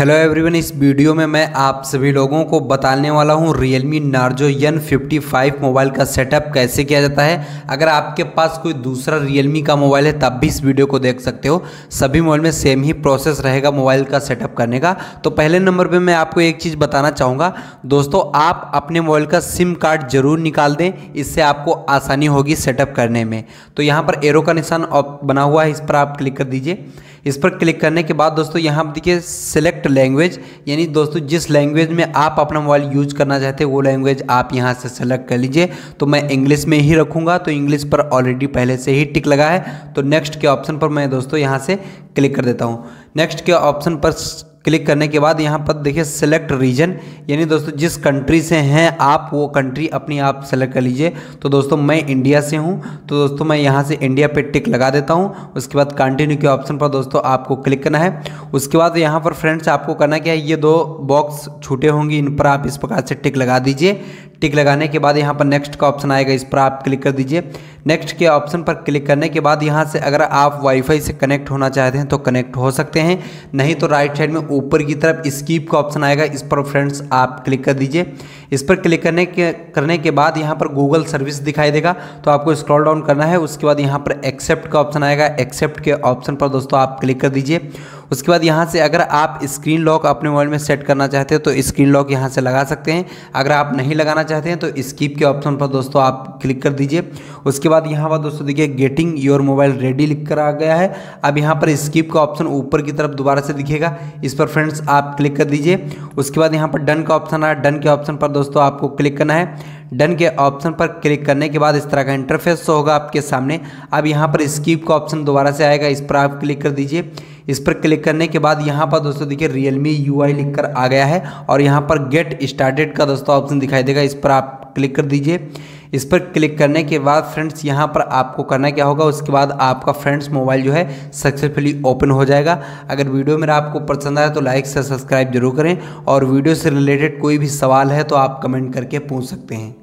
Hello everyone इस video में मैं आप सभी लोगों को बताने वाला हूँ Realme Narzo N55 मोबाइल का सेटअप कैसे किया जाता है। अगर आपके पास कोई दूसरा Realme का मोबाइल है, तब भी इस वीडियो को देख सकते हो। सभी मोबाइल में सेम ही प्रोसेस रहेगा मोबाइल का सेटअप करने का। तो पहले नंबर पे मैं आपको एक चीज़ बताना चाहूँगा। दोस्तों, आप अपने मोबाइल का सिम कार्ड ज़रूर निकाल दें। इससे आपको आसानी होगी सेटअप करने में। तो यहाँ पर एरो का निशान बना हुआ है, इस पर आप क्लिक कर दीजिए। इस पर क्लिक करने के बाद दोस्तों यहाँ पर देखिए सिलेक्ट लैंग्वेज यानी दोस्तों जिस लैंग्वेज में आप अपना मोबाइल यूज़ करना चाहते हैं, वो लैंग्वेज आप यहाँ से सेलेक्ट कर लीजिए। तो मैं इंग्लिश में ही रखूँगा तो इंग्लिश पर ऑलरेडी पहले से ही टिक लगा है। तो नेक्स्ट के ऑप्शन पर मैं दोस्तों यहाँ से क्लिक कर देता हूँ। नेक्स्ट के ऑप्शन पर क्लिक करने के बाद यहाँ पर देखिए सेलेक्ट रीजन यानी दोस्तों जिस कंट्री से हैं आप, वो कंट्री अपनी आप सेलेक्ट कर लीजिए। तो दोस्तों मैं इंडिया से हूँ तो दोस्तों मैं यहाँ से इंडिया पे टिक लगा देता हूँ। उसके बाद कंटिन्यू के ऑप्शन पर दोस्तों आपको क्लिक करना है। उसके बाद यहाँ पर फ्रेंड्स आपको करना क्या है, ये दो बॉक्स छूटे होंगे, इन पर आप इस प्रकार से टिक लगा दीजिए। टिक लगाने के बाद यहाँ पर नेक्स्ट का ऑप्शन आएगा, इस पर आप क्लिक कर दीजिए। नेक्स्ट के ऑप्शन पर क्लिक करने के बाद यहाँ से अगर आप वाईफाई से कनेक्ट होना चाहते हैं तो कनेक्ट हो सकते हैं। नहीं तो राइट साइड में ऊपर की तरफ़ स्कीप का ऑप्शन आएगा, इस पर फ्रेंड्स आप क्लिक कर दीजिए। इस पर क्लिक करने के करने के बाद यहाँ पर गूगल सर्विस दिखाई देगा तो आपको स्क्रॉल डाउन करना है। उसके बाद यहाँ पर एक्सेप्ट का ऑप्शन आएगा। एक्सेप्ट के ऑप्शन पर दोस्तों आप क्लिक कर दीजिए। उसके बाद यहाँ से अगर आप स्क्रीन लॉक अपने मोबाइल में सेट करना चाहते हैं तो स्क्रीन लॉक यहाँ से लगा सकते हैं। अगर आप नहीं लगाना चाहते हैं तो स्कीप के ऑप्शन पर दोस्तों आप क्लिक कर दीजिए। उसके बाद यहाँ पर दोस्तों देखिए गेटिंग योर मोबाइल रेडी लिख कर आ गया है। अब यहाँ पर स्कीप का ऑप्शन ऊपर की तरफ़ दोबारा से दिखेगा। इस पर फ्रेंड्स आप क्लिक कर दीजिए। उसके बाद यहाँ पर डन का ऑप्शन आया। डन के ऑप्शन पर दोस्तों आपको क्लिक करना है। डन के ऑप्शन पर क्लिक करने के बाद इस तरह का इंटरफेस होगा आपके सामने। अब यहाँ पर स्कीप का ऑप्शन दोबारा से आएगा। इस पर आप क्लिक कर दीजिए। इस पर क्लिक करने के बाद यहाँ पर दोस्तों देखिए रियल मी यू लिख कर आ गया है और यहाँ पर गेट स्टार्टेड का दोस्तों ऑप्शन दिखाई देगा। इस पर आप क्लिक कर दीजिए। इस पर क्लिक करने के बाद फ्रेंड्स यहाँ पर आपको करना क्या होगा? उसके बाद आपका फ्रेंड्स मोबाइल जो है सक्सेसफुली ओपन हो जाएगा। अगर वीडियो मेरा आपको पसंद आया तो लाइक से सब्सक्राइब ज़रूर करें। और वीडियो से रिलेटेड कोई भी सवाल है तो आप कमेंट करके पूछ सकते हैं।